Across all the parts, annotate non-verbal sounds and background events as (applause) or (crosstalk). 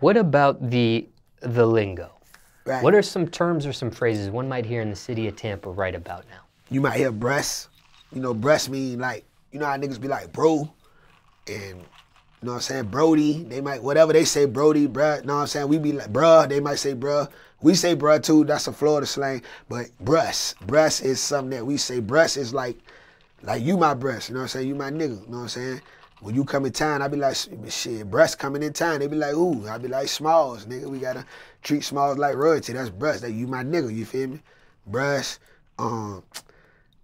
What about the the lingo? Right. What are some terms or some phrases one might hear in the city of Tampa right about now? you might hear brus. You know, brus mean like, you know how niggas be like, bro, and you know what I'm saying, Brody. They might whatever they say, Brody, bruh. You know what I'm saying? We be like, bruh. They might say, bruh. We say, bruh too. That's a Florida slang. But brus, brus is something that we say. Brus is like, like you my brus. You know what I'm saying? You my nigga. You know what I'm saying? When you come in town, I be like, shit, brus coming in town. They be like, ooh. I be like, Smallz, nigga. We gotta treat Smallz like royalty. That's brus. That you my nigga. You feel me? Brus. Um,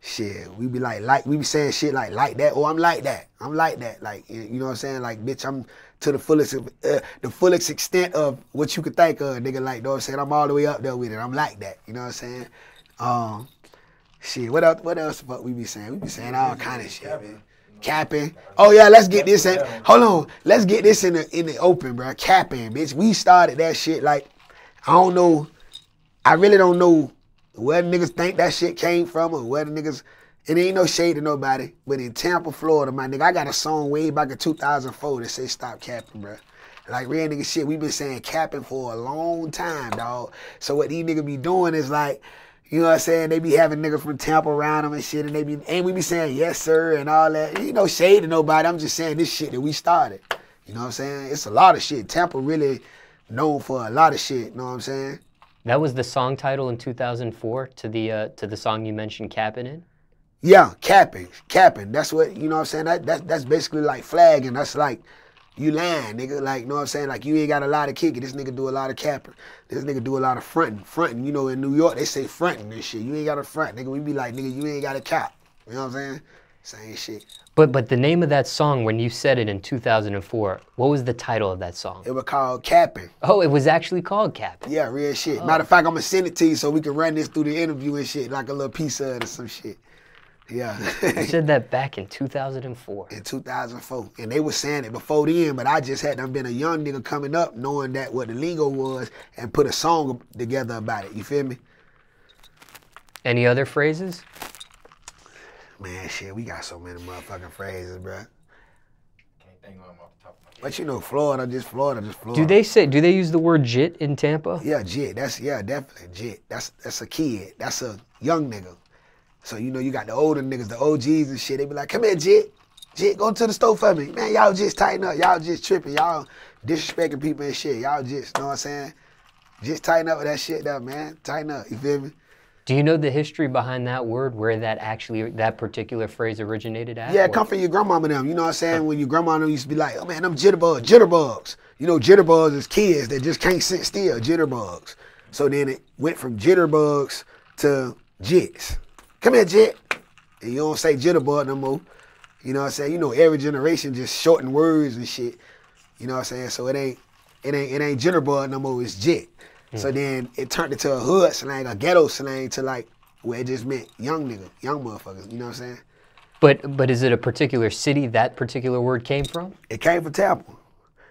shit, we be like, like we be saying shit like like that. Oh, I'm like that. I'm like that. Like you know what I'm saying? Like bitch, I'm to the fullest, uh, the fullest extent of what you could think of, nigga. Like, you know what I'm saying? I'm all the way up there with it. I'm like that. You know what I'm saying? Um, shit. What else? What else? Fuck we be saying? We be saying all kind of shit, man. Capping. Oh yeah, let's get this in. Hold on, let's get this in the in the open, bro. Capping, bitch. We started that shit like I don't know. I really don't know where niggas think that shit came from or where the niggas. It ain't no shade to nobody, but in Tampa, Florida, my nigga, I got a song way back in 2004 that say "Stop Capping," bro. Like real nigga shit, we been saying capping for a long time, dog. So what these niggas be doing is like, you know what I'm saying? They be having niggas from Tampa around them and shit, and they be and we be saying yes sir and all that. You know, shade to nobody. I'm just saying this shit that we started. You know what I'm saying? It's a lot of shit. Tampa really known for a lot of shit. You know what I'm saying? That was the song title in 2004 to the uh, to the song you mentioned, "Capping" in. Yeah, capping, capping. That's what you know. what I'm saying that, that that's basically like flagging. That's like you lying, nigga. Like, you know what I'm saying? Like you ain't got a lot of kicking. This nigga do a lot of capping. This nigga do a lot of fronting. Fronting, you know, in New York they say fronting and shit. You ain't got a front, nigga. We be like, nigga, you ain't got a cap. You know what I'm saying? Same shit. But but the name of that song when you said it in 2004, what was the title of that song? It was called capping. Oh, it was actually called "Capping." Yeah, real shit. Oh. Matter of fact, I'm gonna send it to you so we can run this through the interview and shit, like a little piece of it or some shit. Yeah. You (laughs) said that back in 2004. in 2004. And they were saying it before then, but I just had done been a young nigga coming up knowing that what the lingo was and put a song together about it. You feel me? Any other phrases? Man, shit, we got so many motherfucking phrases, bro. Can't think of them off the top of my head. But you know, Florida, just Florida, just Florida. Do they say? Do they use the word "jit" in Tampa? Yeah, jit. That's yeah, definitely jit. That's that's a kid. That's a young nigga. So you know, you got the older niggas, the OGs and shit. They be like, "Come here, jit, jit, go to the store for me, man. Y'all just tighten up. Y'all just tripping. Y'all disrespecting people and shit. Y'all just, you know what I'm saying? Just tighten up with that shit, though, man. Tighten up. You feel me? Do you know the history behind that word, where that actually that particular phrase originated at? Yeah, it come from your grandmama them. You know what I'm saying? When your grandma them used to be like, oh man, them jitterbugs, jitterbugs. You know, jitterbugs is kids that just can't sit still, jitterbugs. So then it went from jitterbugs to jits. Come here, jit. And you don't say jitterbug no more. You know what I'm saying? You know, every generation just shorten words and shit. You know what I'm saying? So it ain't it ain't it ain't jitterbug no more, it's jit. So hmm. then it turned into a hood slang, a ghetto slang to like where it just meant young nigga, young motherfuckers. You know what I'm saying? But but is it a particular city that particular word came from? It came from Tampa.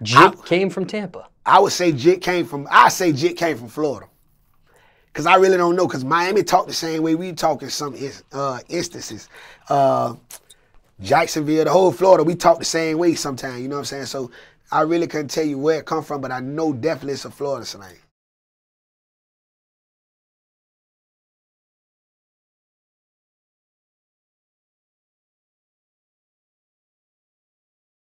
Jit came from Tampa. I would say Jit came from. I say Jit came from Florida, cause I really don't know. Cause Miami talk the same way we talk in some uh, instances. Uh, Jacksonville, the whole Florida, we talk the same way sometimes. You know what I'm saying? So I really couldn't tell you where it come from, but I know definitely it's a Florida slang.